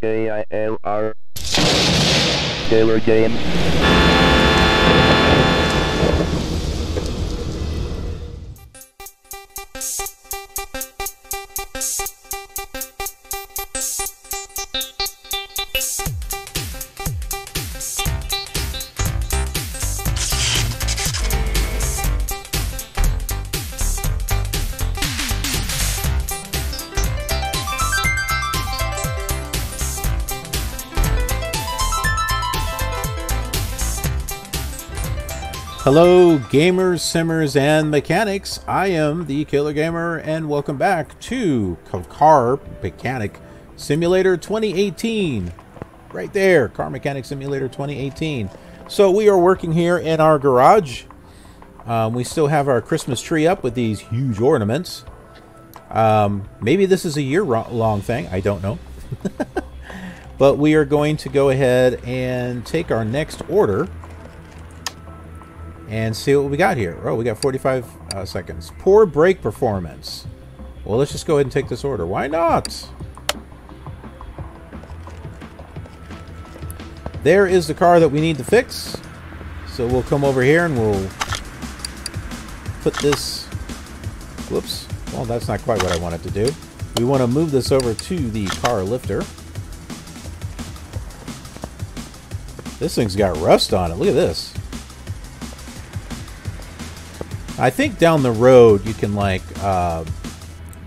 K-I-L-R. KILR Games. Hello, gamers, simmers, and mechanics. I am the KILR Gamer, and welcome back to Car Mechanic Simulator 2018. Right there, Car Mechanic Simulator 2018. So we are working here in our garage. Um, we still have our Christmas tree up with these huge ornaments. Um, maybe this is a year-long thing. I don't know. but we are going to go ahead and take our next order and see what we got here. Oh, we got 45 uh, seconds. Poor brake performance. Well, let's just go ahead and take this order. Why not? There is the car that we need to fix. So we'll come over here and we'll put this... Whoops. Well, that's not quite what I wanted to do. We want to move this over to the car lifter. This thing's got rust on it. Look at this. I think down the road you can like uh,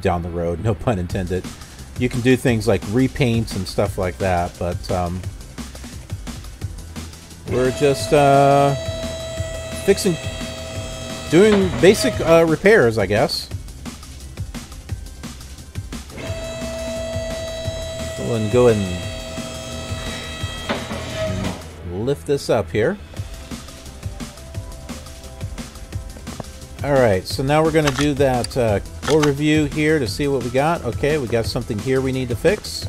down the road, no pun intended. You can do things like repaints and stuff like that, but um, we're just uh, fixing, doing basic uh, repairs, I guess. Go and go and lift this up here. Alright, so now we're going to do that uh, overview here to see what we got. Okay, we got something here we need to fix.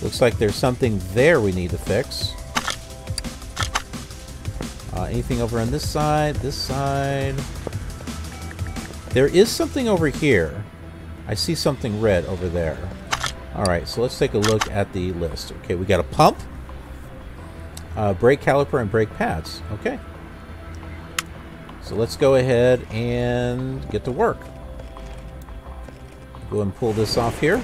Looks like there's something there we need to fix. Uh, anything over on this side, this side. There is something over here. I see something red over there. Alright, so let's take a look at the list. Okay, we got a pump, uh, brake caliper, and brake pads. Okay. So let's go ahead and get to work. Go and pull this off here.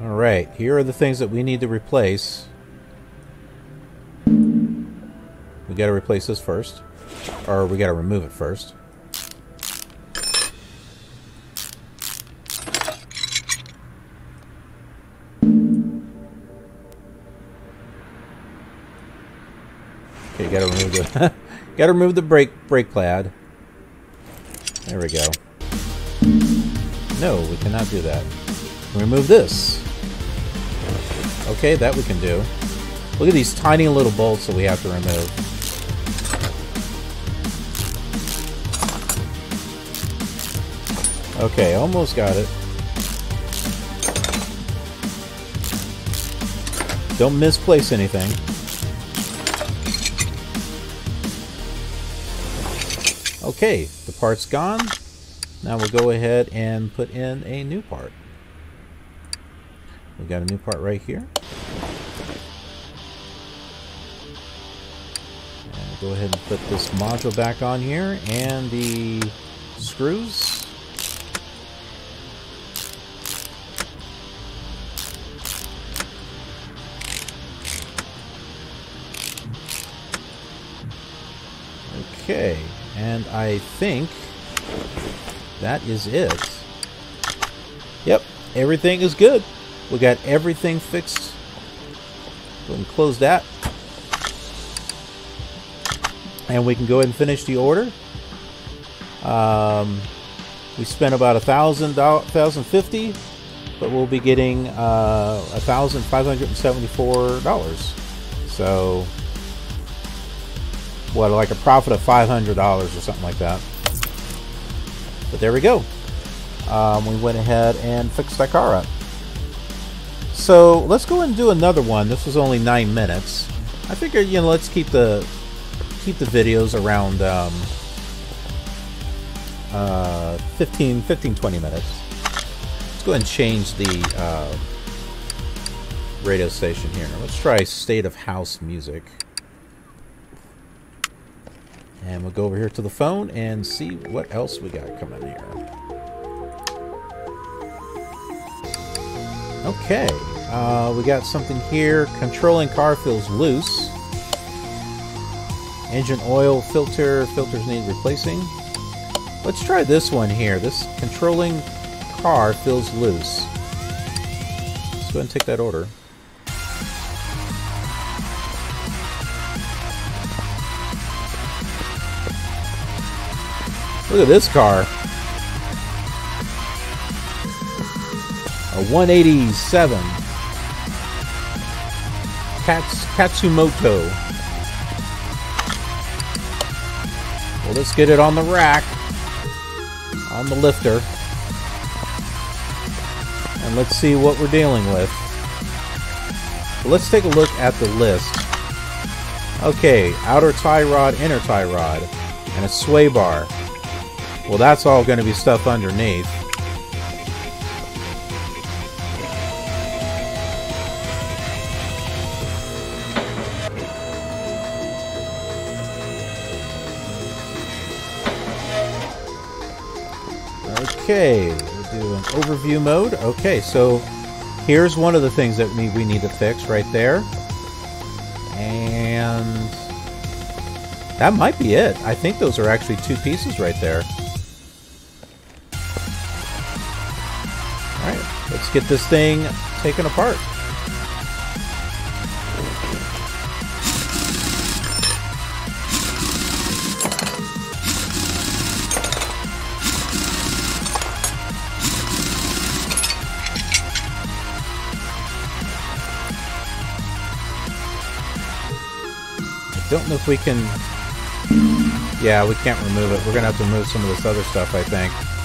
Alright, here are the things that we need to replace. We gotta replace this first. Or we gotta remove it first. Okay, gotta remove the gotta remove the brake brake pad. There we go. No, we cannot do that. Remove this. Okay, that we can do. Look at these tiny little bolts that we have to remove. Okay, almost got it. Don't misplace anything. Okay, the part's gone. Now we'll go ahead and put in a new part. We got a new part right here. And go ahead and put this module back on here and the screws. Okay, and I think that is it. Yep, everything is good. We got everything fixed. Go ahead and close that. And we can go ahead and finish the order. Um, we spent about a thousand thousand fifty, but we'll be getting uh, a thousand five hundred and seventy-four dollars. So what like a profit of $500 or something like that but there we go um, we went ahead and fixed that car up so let's go and do another one. This was only nine minutes. I figured, you know, let's keep the keep the videos around um, uh, 15, 15, 20 minutes. Let's go and change the uh, radio station here. Let's try State of House Music. And we'll go over here to the phone and see what else we got coming here. Okay, uh, we got something here. Controlling car feels loose. Engine oil filter. Filters need replacing. Let's try this one here. This controlling car feels loose. Let's go ahead and take that order. Look at this car. A 187 Kats Katsumoto. Well, let's get it on the rack, on the lifter, and let's see what we're dealing with. let's take a look at the list. Okay, outer tie rod, inner tie rod, and a sway bar. Well, that's all going to be stuff underneath. Okay, we'll do an overview mode. Okay, so here's one of the things that we need to fix right there. And that might be it. I think those are actually two pieces right there. Let's get this thing taken apart. I don't know if we can... Yeah, we can't remove it. We're going to have to remove some of this other stuff, I think.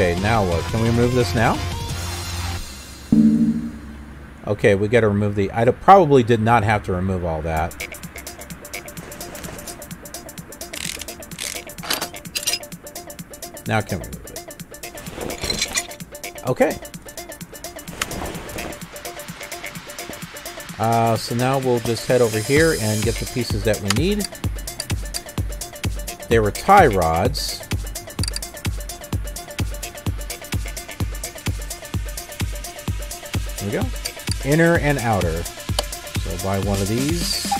Okay, now what? Can we remove this now? Okay, we got to remove the... I probably did not have to remove all that. Now can we move it? Okay. Uh, so now we'll just head over here and get the pieces that we need. They were tie rods. We go. Inner and outer. So buy one of these.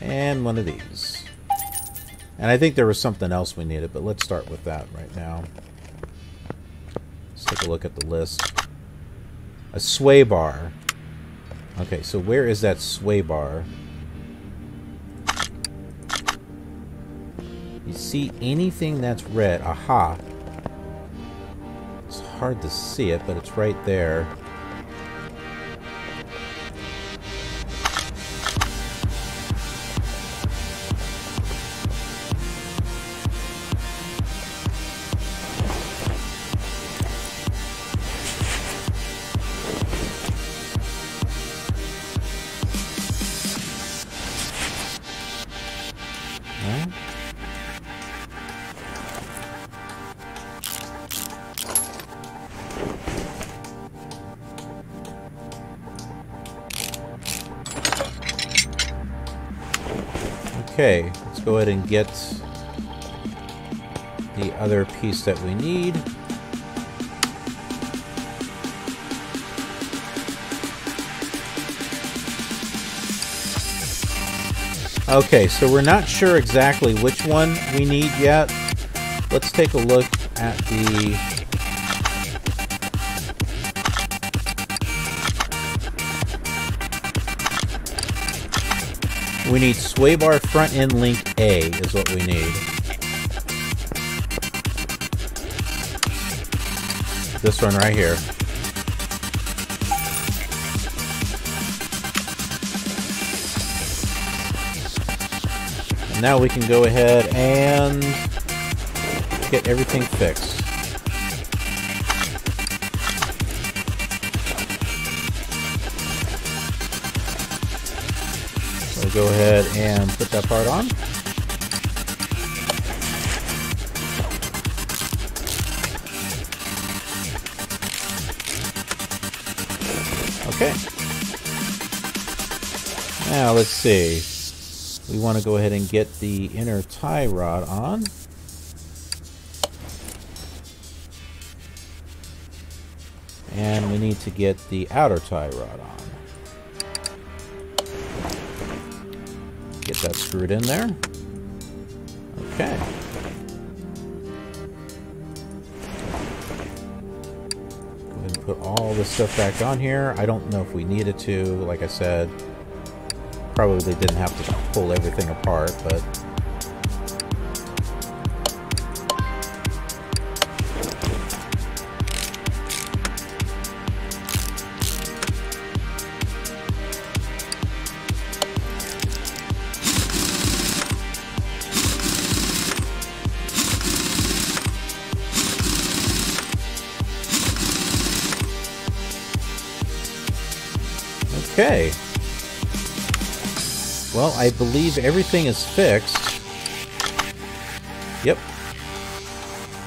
And one of these. And I think there was something else we needed, but let's start with that right now. Let's take a look at the list. A sway bar. Okay, so where is that sway bar? You see anything that's red? Aha. It's hard to see it, but it's right there. Okay, let's go ahead and get the other piece that we need. Okay, so we're not sure exactly which one we need yet. Let's take a look at the We need sway bar front end link A is what we need. This one right here. And now we can go ahead and get everything fixed. Go ahead and put that part on. Okay. Now let's see. We want to go ahead and get the inner tie rod on. And we need to get the outer tie rod on. Get that screwed in there. Okay. Go ahead and put all this stuff back on here. I don't know if we needed to, like I said. Probably didn't have to pull everything apart, but Okay. Well, I believe everything is fixed. Yep.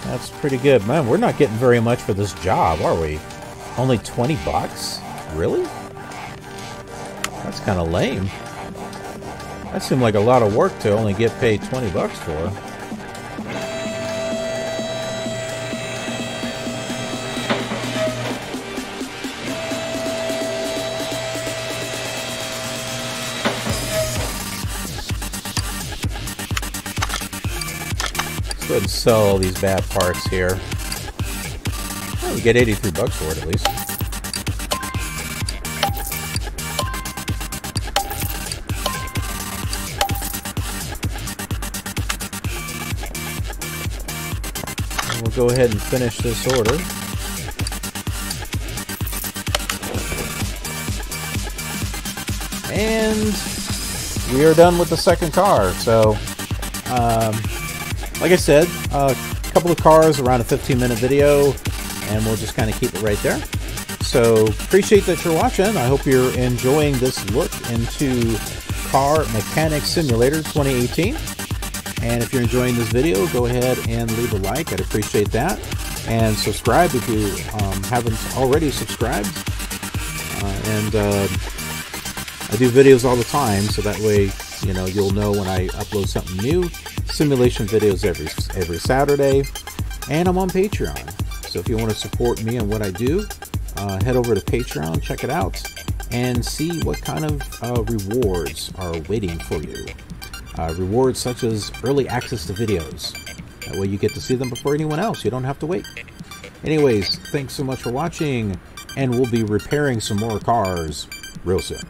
That's pretty good. Man, we're not getting very much for this job, are we? Only 20 bucks? Really? That's kind of lame. That seemed like a lot of work to only get paid 20 bucks for. Go ahead and sell all these bad parts here. Oh, we get 83 bucks for it at least. And we'll go ahead and finish this order. And we are done with the second car. So, um, like I said, a couple of cars around a 15 minute video, and we'll just kind of keep it right there. So, appreciate that you're watching. I hope you're enjoying this look into Car Mechanic Simulator 2018. And if you're enjoying this video, go ahead and leave a like. I'd appreciate that. And subscribe if you um, haven't already subscribed. Uh, and uh, I do videos all the time, so that way, you know, you'll know when I upload something new. Simulation videos every every Saturday, and I'm on Patreon. So if you want to support me and what I do, uh, head over to Patreon, check it out, and see what kind of uh, rewards are waiting for you. Uh, rewards such as early access to videos. That way you get to see them before anyone else. You don't have to wait. Anyways, thanks so much for watching, and we'll be repairing some more cars real soon.